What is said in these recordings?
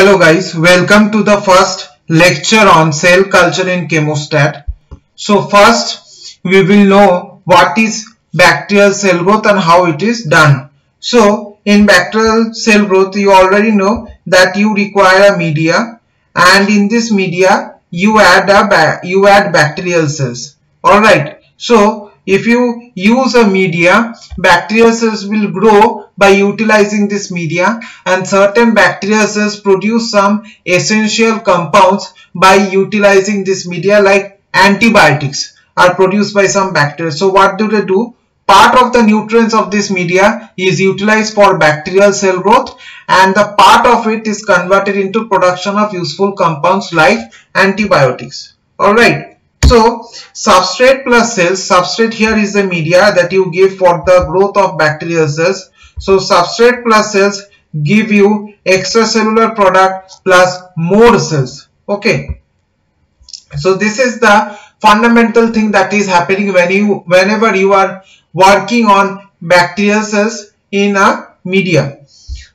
Hello guys, welcome to the first lecture on cell culture in chemostat. So first we will know what is bacterial cell growth and how it is done. So in bacterial cell growth you already know that you require a media and in this media you add a you add bacterial cells. Alright, so if you use a media, bacterial cells will grow by utilizing this media and certain bacterial cells produce some essential compounds by utilizing this media like antibiotics are produced by some bacteria. So what do they do? Part of the nutrients of this media is utilized for bacterial cell growth and the part of it is converted into production of useful compounds like antibiotics. Alright. So substrate plus cells, substrate here is the media that you give for the growth of bacterial cells so substrate plus cells give you extracellular product plus more cells. Okay. So this is the fundamental thing that is happening when you whenever you are working on bacterial cells in a media.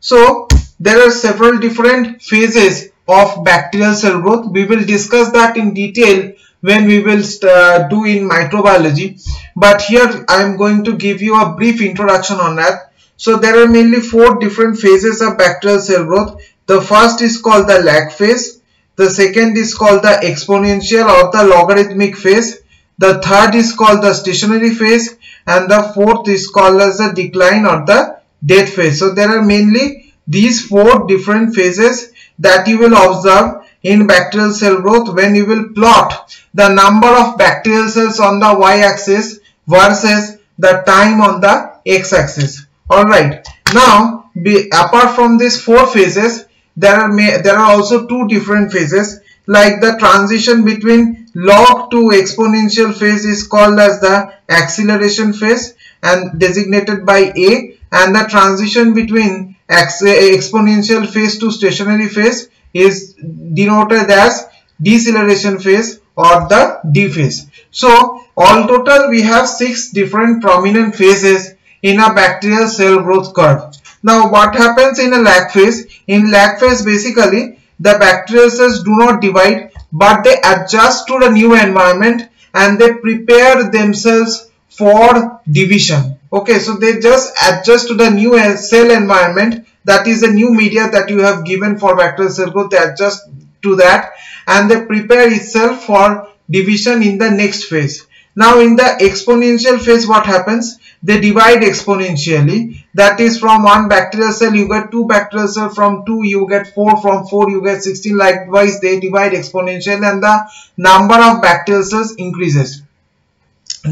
So there are several different phases of bacterial cell growth. We will discuss that in detail when we will uh, do in microbiology. But here I am going to give you a brief introduction on that. So there are mainly four different phases of bacterial cell growth. The first is called the lag phase. The second is called the exponential or the logarithmic phase. The third is called the stationary phase and the fourth is called as the decline or the death phase. So there are mainly these four different phases that you will observe in bacterial cell growth when you will plot the number of bacterial cells on the y-axis versus the time on the x-axis. Alright, now be, apart from these four phases, there are, may, there are also two different phases. Like the transition between log to exponential phase is called as the acceleration phase and designated by A. And the transition between eh, exponential phase to stationary phase is denoted as deceleration phase or the D phase. So all total we have six different prominent phases in a bacterial cell growth curve. Now what happens in a lag phase? In lag phase basically the bacterial cells do not divide but they adjust to the new environment and they prepare themselves for division. Okay, so they just adjust to the new eh, cell environment that is the new media that you have given for bacterial cell growth. They adjust to that and they prepare itself for division in the next phase. Now in the exponential phase what happens? They divide exponentially. That is from one bacterial cell you get two bacterial cell from two you get four from four you get 16 likewise they divide exponentially and the number of bacterial cells increases.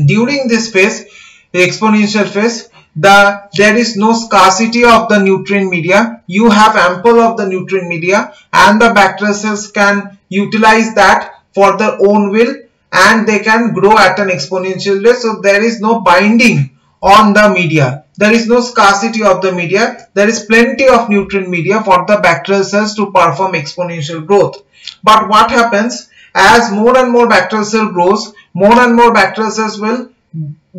During this phase the exponential phase the there is no scarcity of the nutrient media. You have ample of the nutrient media and the bacterial cells can utilize that for their own will and they can grow at an exponential rate. So there is no binding on the media. There is no scarcity of the media. There is plenty of nutrient media for the bacterial cells to perform exponential growth. But what happens as more and more bacterial cell grows, more and more bacterial cells will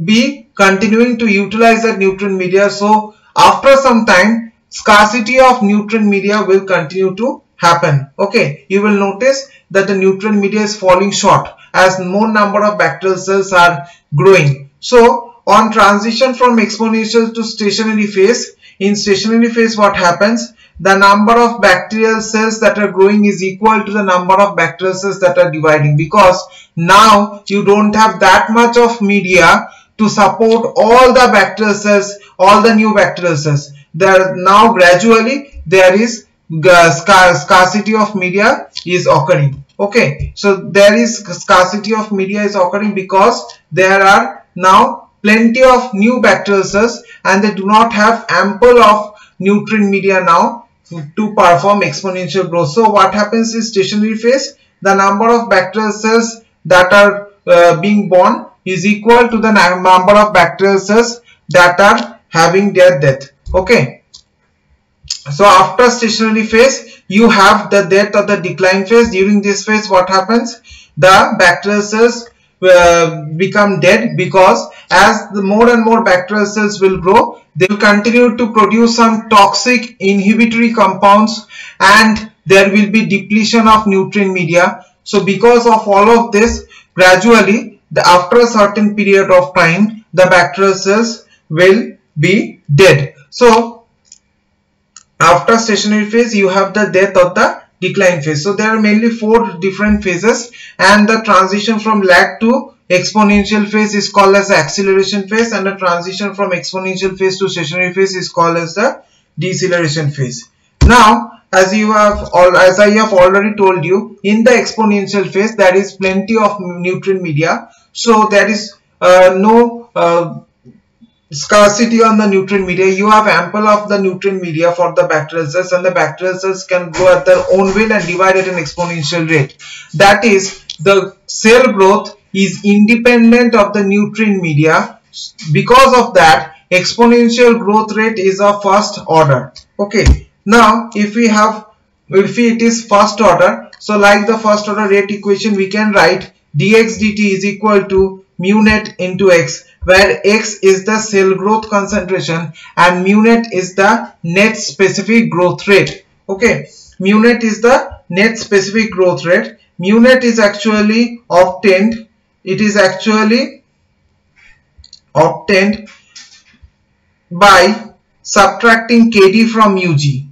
be continuing to utilize that nutrient media. So after some time, scarcity of nutrient media will continue to happen. Okay, you will notice that the nutrient media is falling short as more number of bacterial cells are growing. So on transition from exponential to stationary phase in stationary phase what happens? The number of bacterial cells that are growing is equal to the number of bacterial cells that are dividing because now you don't have that much of media to support all the bacterial cells all the new bacterial cells. There now gradually there is scarcity of media is occurring. Okay so there is scarcity of media is occurring because there are now plenty of new bacterial cells and they do not have ample of nutrient media now to perform exponential growth. So what happens is stationary phase, the number of bacterial cells that are uh, being born is equal to the number of bacterial cells that are having their death. Okay. So after stationary phase, you have the death or the decline phase. During this phase, what happens? The bacterial cells uh, become dead because as the more and more bacterial cells will grow they will continue to produce some toxic inhibitory compounds and there will be depletion of nutrient media. So because of all of this gradually the after a certain period of time the bacterial cells will be dead. So after stationary phase you have the death of the decline phase. So there are mainly four different phases and the transition from lag to exponential phase is called as the acceleration phase and the transition from exponential phase to stationary phase is called as the deceleration phase. Now as you have all as I have already told you in the exponential phase there is plenty of nutrient media. So there is uh, no uh, scarcity on the nutrient media. You have ample of the nutrient media for the bacterial cells and the bacterial cells can grow at their own will and divide at an exponential rate. That is the cell growth is independent of the nutrient media. Because of that exponential growth rate is of first order. Okay. Now if we have if it is first order so like the first order rate equation we can write dx dt is equal to mu net into x where x is the cell growth concentration and mu net is the net specific growth rate. Okay? Mu net is the net specific growth rate. Mu net is actually obtained. It is actually obtained by subtracting kd from mu g.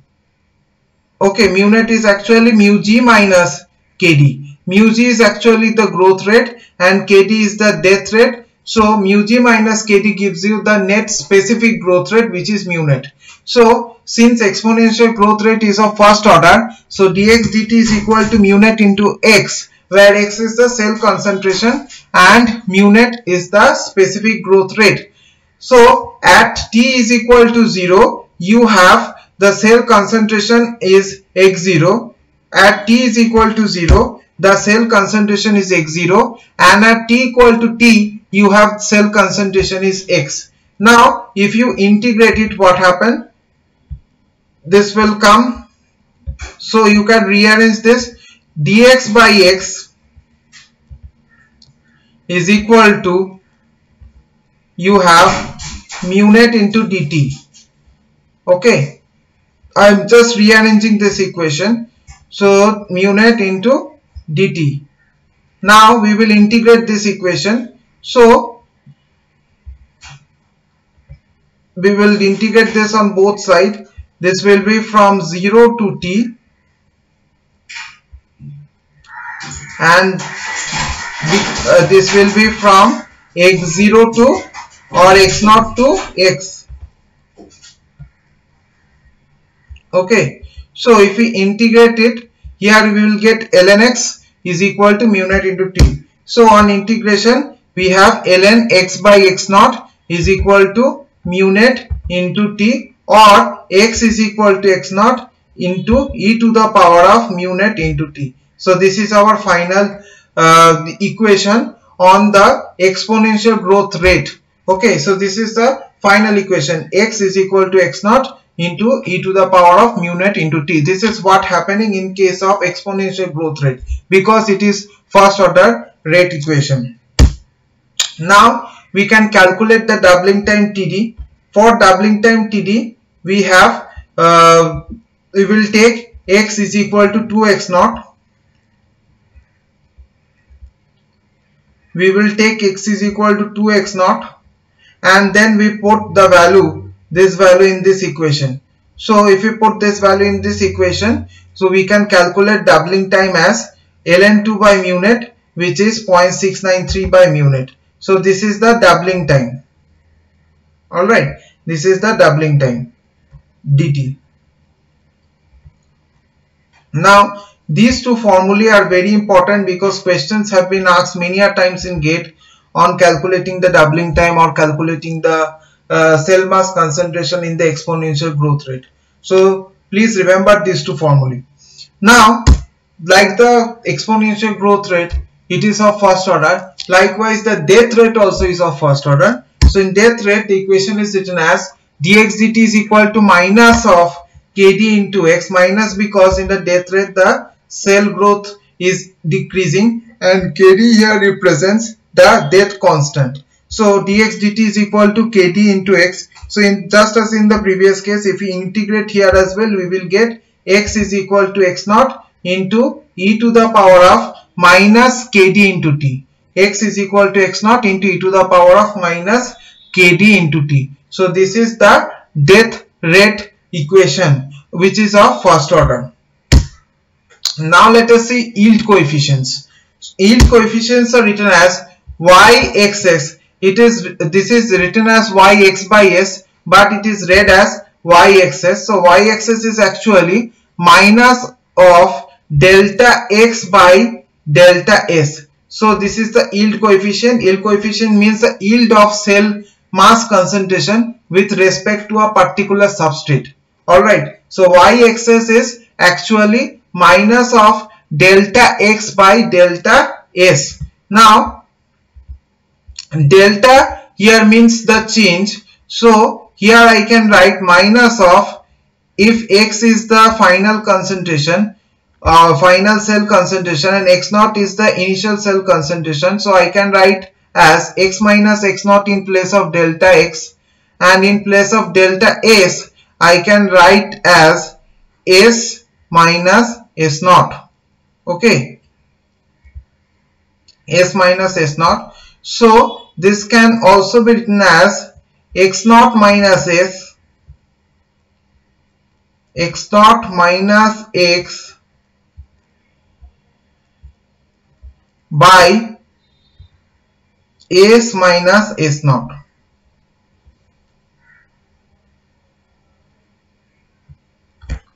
Okay? Mu net is actually mu g minus kd mu g is actually the growth rate and kd is the death rate so mu g minus kd gives you the net specific growth rate which is mu net. So since exponential growth rate is of first order so dx dt is equal to mu net into x where x is the cell concentration and mu net is the specific growth rate. So at t is equal to 0 you have the cell concentration is x0 at t is equal to 0 the cell concentration is x0 and at t equal to t you have cell concentration is x now if you integrate it what happen this will come so you can rearrange this dx by x is equal to you have mu net into dt okay I'm just rearranging this equation. So mu net into dt. Now we will integrate this equation. So we will integrate this on both sides. This will be from 0 to t. And uh, this will be from x0 to or x0 to x. Okay. So if we integrate it here we will get ln x is equal to mu naught into t. So on integration we have ln x by x naught is equal to mu net into t or x is equal to x naught into e to the power of mu net into t so this is our final uh, equation on the exponential growth rate okay so this is the final equation x is equal to x naught into e to the power of mu net into t. This is what happening in case of exponential growth rate because it is first order rate equation. Now we can calculate the doubling time TD. For doubling time TD we have uh, we will take x is equal to 2x naught. We will take x is equal to 2x naught and then we put the value this value in this equation. So if we put this value in this equation, so we can calculate doubling time as ln2 by mu net which is 0.693 by mu net. So this is the doubling time. Alright, this is the doubling time dt. Now these two formulae are very important because questions have been asked many a times in GATE on calculating the doubling time or calculating the uh, cell mass concentration in the exponential growth rate. So please remember these two formulae. Now like the exponential growth rate it is of first order likewise the death rate also is of first order. So in death rate the equation is written as dx dt is equal to minus of kd into x minus because in the death rate the cell growth is decreasing and kd here represents the death constant. So dx dt is equal to kd into x. So in just as in the previous case, if we integrate here as well, we will get x is equal to x naught into e to the power of minus kd into t. x is equal to x naught into e to the power of minus kd into t. So this is the death rate equation which is of first order. Now let us see yield coefficients. Yield coefficients are written as yxs. It is this is written as yx by s but it is read as yxs. So yxs is actually minus of delta x by delta s. So this is the yield coefficient. Yield coefficient means the yield of cell mass concentration with respect to a particular substrate. Alright. So yxs is actually minus of delta x by delta s. Now delta here means the change. So here I can write minus of if x is the final concentration uh, final cell concentration and x naught is the initial cell concentration. So I can write as x minus x naught in place of delta x and in place of delta s I can write as s minus s naught. Okay? S minus s naught. So this can also be written as x naught minus s x naught minus x by s minus s naught.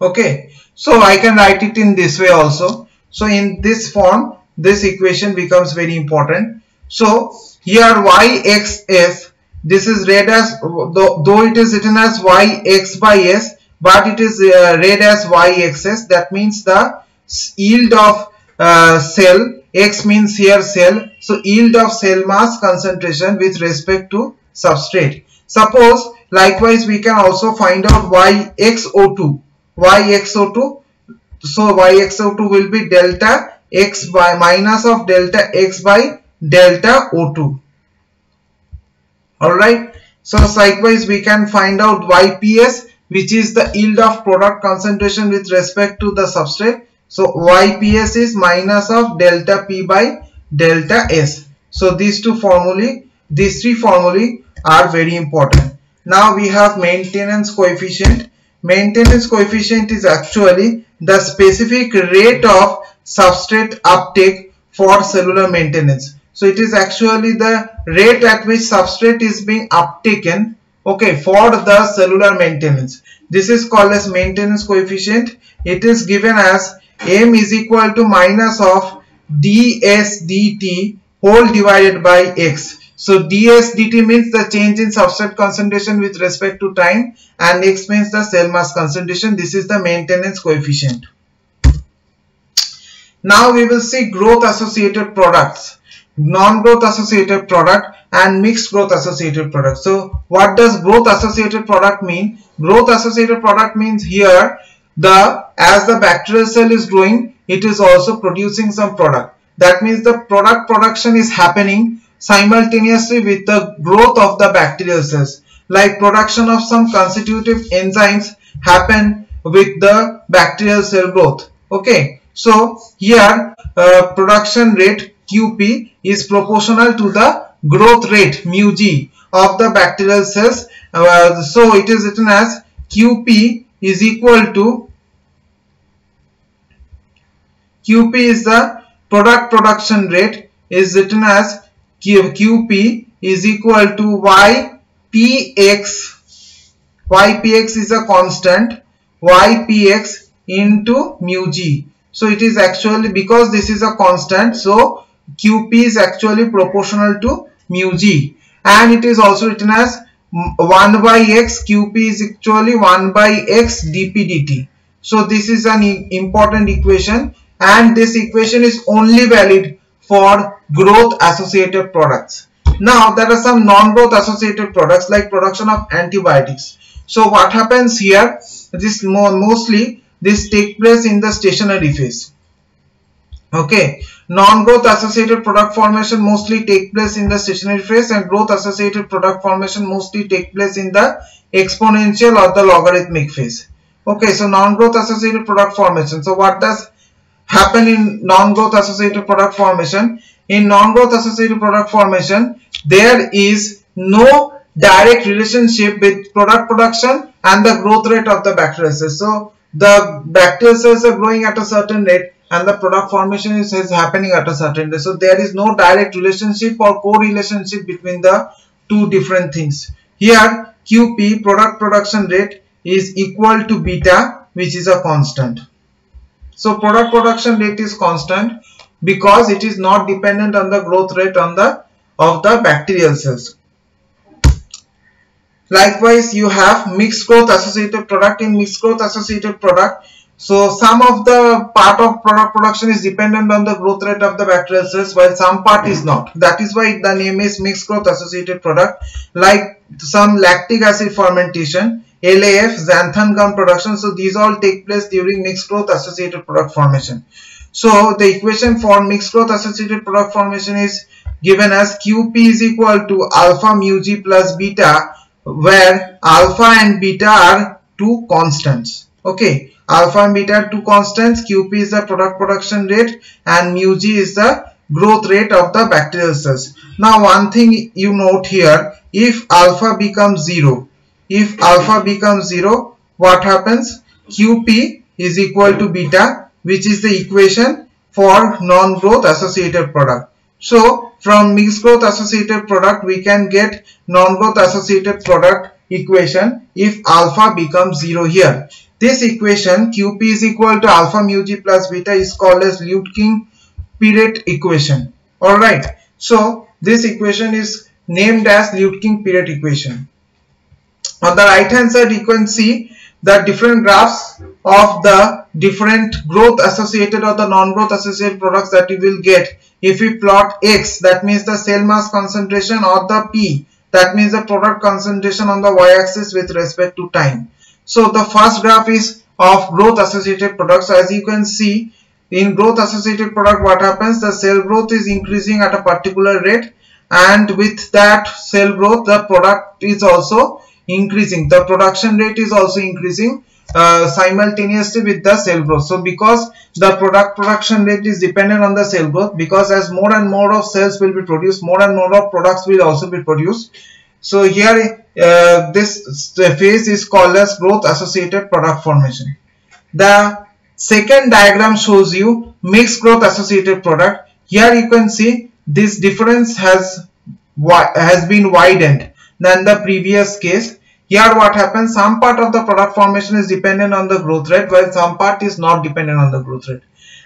Okay so I can write it in this way also. So in this form this equation becomes very important. So here yxs this is read as though, it is written as yx by s but it is uh, read as yxs that means the yield of uh, cell X means here cell. So yield of cell mass concentration with respect to substrate. Suppose likewise we can also find out YXO2. YXO2. So YXO2 will be delta X by minus of delta X by delta O2. Alright. So likewise we can find out YPS which is the yield of product concentration with respect to the substrate so YPS is minus of delta P by delta S. So these two formulae, these three formulae are very important. Now we have maintenance coefficient. Maintenance coefficient is actually the specific rate of substrate uptake for cellular maintenance. So it is actually the rate at which substrate is being uptaken okay for the cellular maintenance. This is called as maintenance coefficient. It is given as m is equal to minus of ds dt whole divided by x. So ds dt means the change in substrate concentration with respect to time and x means the cell mass concentration. This is the maintenance coefficient. Now we will see growth associated products, non-growth associated product and mixed growth associated product. So what does growth associated product mean? Growth associated product means here the as the bacterial cell is growing it is also producing some product. That means the product production is happening simultaneously with the growth of the bacterial cells. Like production of some constitutive enzymes happen with the bacterial cell growth. Okay. So here uh, production rate qp is proportional to the growth rate mu g of the bacterial cells. Uh, so it is written as qp is equal to QP is the product production rate is written as QP is equal to YPX YPX is a constant. YPX into mu G. So it is actually because this is a constant so QP is actually proportional to mu G. And it is also written as 1 by x qp is actually 1 by x dp dt so this is an important equation and this equation is only valid for growth associated products. Now there are some non-growth associated products like production of antibiotics. So what happens here? This more mostly this take place in the stationary phase. Okay. Non-growth associated product formation mostly take place in the stationary phase and growth associated product formation mostly take place in the exponential or the logarithmic phase. Okay. So non-growth associated product formation. So what does happen in non-growth associated product formation. In non-growth associated product formation there is no direct relationship with product production and the growth rate of the bacterial cells so the bacterial cells are growing at a certain rate and the product formation is, is happening at a certain rate. So there is no direct relationship or co-relationship between the two different things. Here qp product production rate is equal to beta which is a constant so product production rate is constant because it is not dependent on the growth rate on the of the bacterial cells. Likewise, you have mixed growth associated product in mixed growth associated product. So some of the part of product production is dependent on the growth rate of the bacterial cells while some part is not. That is why the name is mixed growth associated product like some lactic acid fermentation LAF, xanthan gum production. So these all take place during mixed growth associated product formation. So the equation for mixed growth associated product formation is given as QP is equal to alpha mu g plus beta where alpha and beta are two constants. Okay, alpha and beta are two constants. QP is the product production rate and mu g is the growth rate of the bacterial cells. Now one thing you note here, if alpha becomes 0, if alpha becomes 0 what happens? Qp is equal to beta which is the equation for non-growth associated product. So from mixed growth associated product we can get non-growth associated product equation if alpha becomes 0 here. This equation qp is equal to alpha mu g plus beta is called as Luedeking Piret equation. Alright. So this equation is named as Luedeking Piret equation on the right hand side you can see the different graphs of the different growth associated or the non-growth associated products that you will get. If we plot x that means the cell mass concentration or the p that means the product concentration on the y-axis with respect to time. So the first graph is of growth associated products. As you can see in growth associated product what happens? The cell growth is increasing at a particular rate and with that cell growth the product is also increasing. The production rate is also increasing uh, simultaneously with the cell growth. So because the product production rate is dependent on the cell growth because as more and more of cells will be produced more and more of products will also be produced. So here uh, this phase is called as growth associated product formation. The second diagram shows you mixed growth associated product. Here you can see this difference has has been widened than the previous case. Here what happens, some part of the product formation is dependent on the growth rate while some part is not dependent on the growth rate.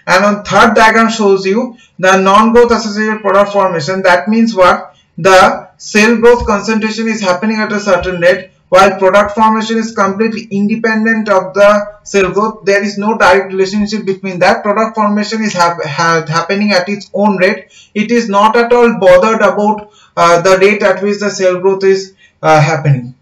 And on third diagram shows you the non-growth associated product formation. That means what? The cell growth concentration is happening at a certain rate while product formation is completely independent of the cell growth. There is no direct relationship between that. Product formation is ha happening at its own rate. It is not at all bothered about uh, the rate at which the cell growth is uh, happening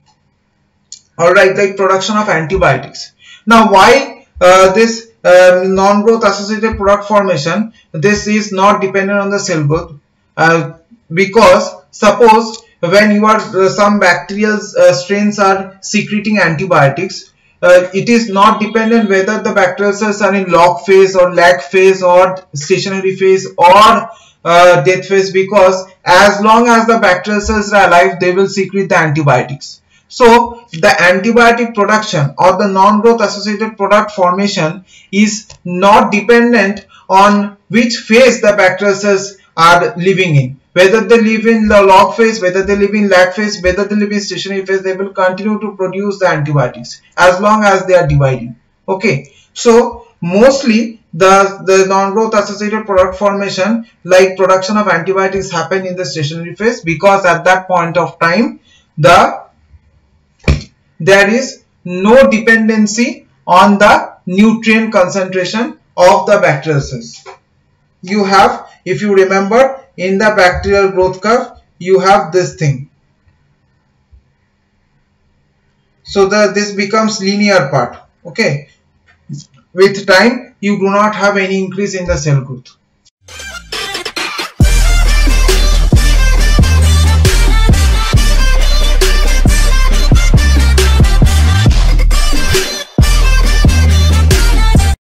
alright like production of antibiotics now why uh, this um, non-growth associated product formation this is not dependent on the cell growth uh, because suppose when you are uh, some bacterial uh, strains are secreting antibiotics uh, it is not dependent whether the bacterial cells are in log phase or lag phase or stationary phase or uh, death phase because as long as the bacterial cells are alive they will secrete the antibiotics. So the antibiotic production or the non-growth associated product formation is not dependent on which phase the bacterial cells are living in whether they live in the log phase whether they live in lag phase whether they live in stationary phase they will continue to produce the antibiotics as long as they are dividing okay so mostly the, the non-growth associated product formation like production of antibiotics happen in the stationary phase because at that point of time the there is no dependency on the nutrient concentration of the bacterial cells. You have, if you remember, in the bacterial growth curve, you have this thing. So the this becomes linear part. Okay. With time, you do not have any increase in the cell growth